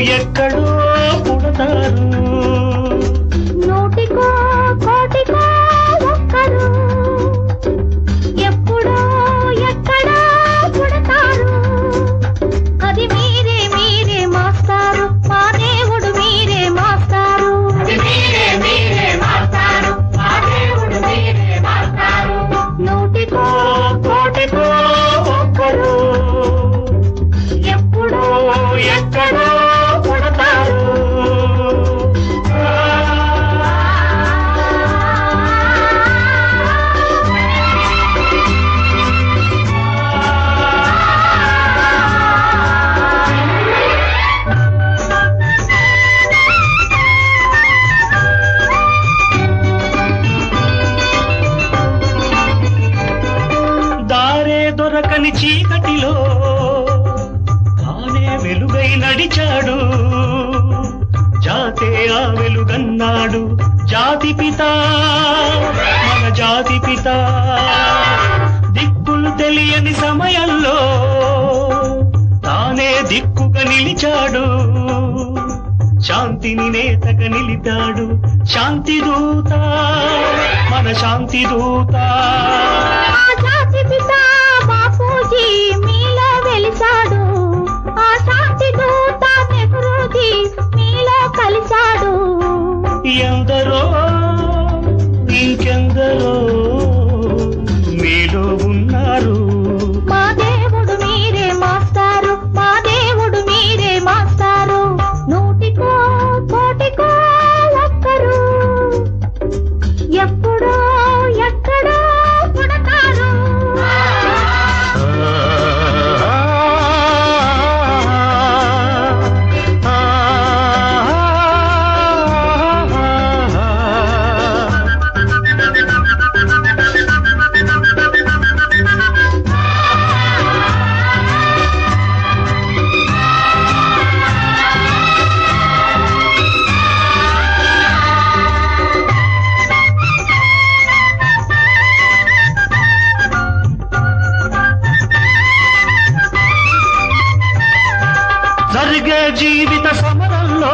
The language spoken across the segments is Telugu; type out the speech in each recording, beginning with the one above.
ఎక్కడో పుడతారు. దొరకని చీకటిలో తానే వెలుగై నడిచాడు. జాతే ఆ వెలుగన్నాడు. జాతి పిత మన జాతి పిత. దిక్కులు తెలియని సమయంలో తానే దిక్కుగా నిలిచాడు. శాంతిని నేతగా నిలిచాడు శాంతి దూత మన శాంతి దూత. జరిగే జీవిత సమరంలో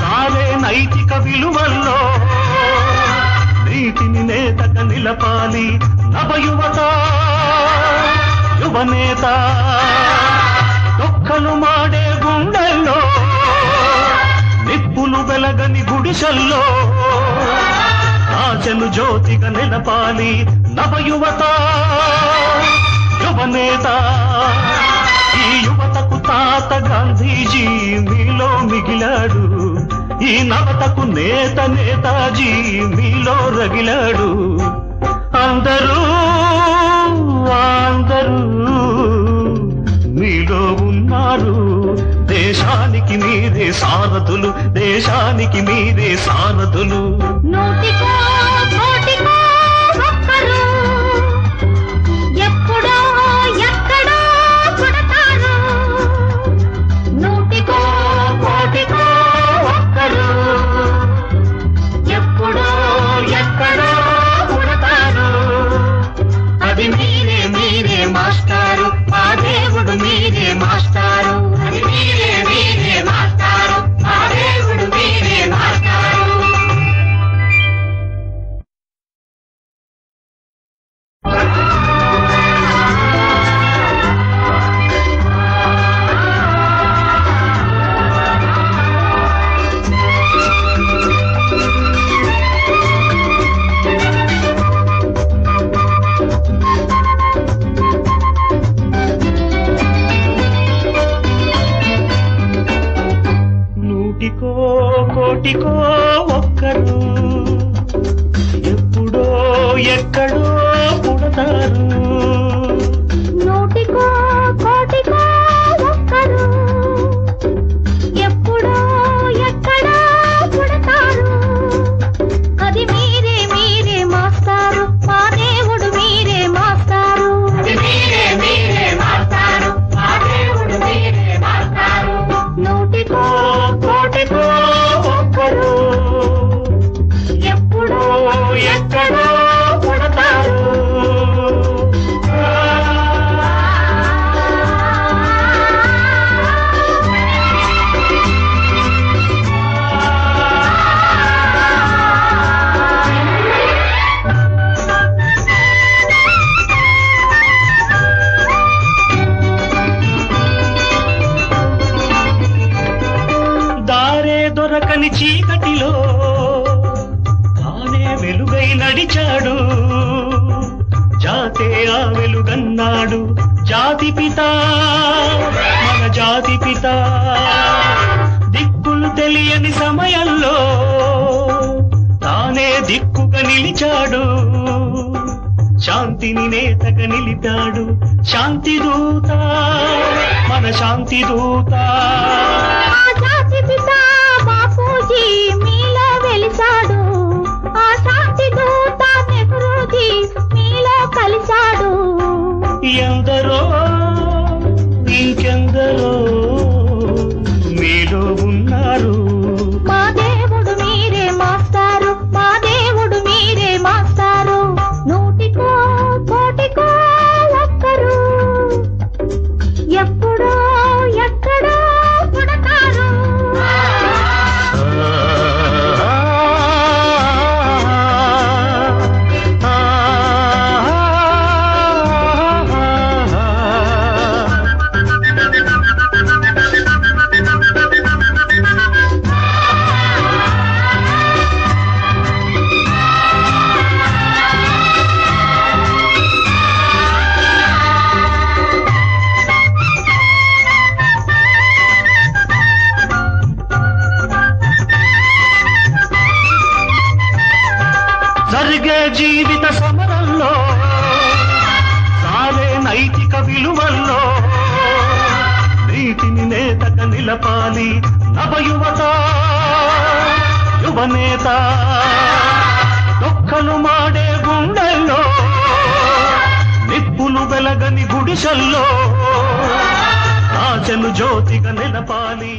సారే నైతిక విలువల్లో. నీటిని నేతగా నిలపాలి నవయువత యువనేత దొక్కలు మాడే గుండెల్లో నిప్పులు వెలగని గుడిసెల్లో. ఆశలు జ్యోతిగా నిలపాలి నవయువత యువనేత గాంధీజీ మీలో మిగిలాడు. ఈ నవతకు నేత నేతాజీ మీలో రగిలాడు. అందరూ అందరూ మీలో ఉన్నారు. దేశానికి మీరే సారథులు దేశానికి మీరే సారథులు. నోటికో cántico ఎక్కడో జాతి పిత మన జాతి పిత. దిక్కులు తెలియని సమయంలో తానే దిక్కుగా నిలిచాడు. శాంతిని నేతగా నిలిపాడు. శాంతి దూత మన శాంతి దూత. జరిగే జీవిత సమరంలో సారే నైతిక విలువల్లో నీటిని నేతక నిలపాలి నవయువత యువనేత దుఃఖలు మాడే గుండెల్లో నిప్పులు వెలగని గుడిసెల్లో రాజను జ్యోతిగా నిలపాలి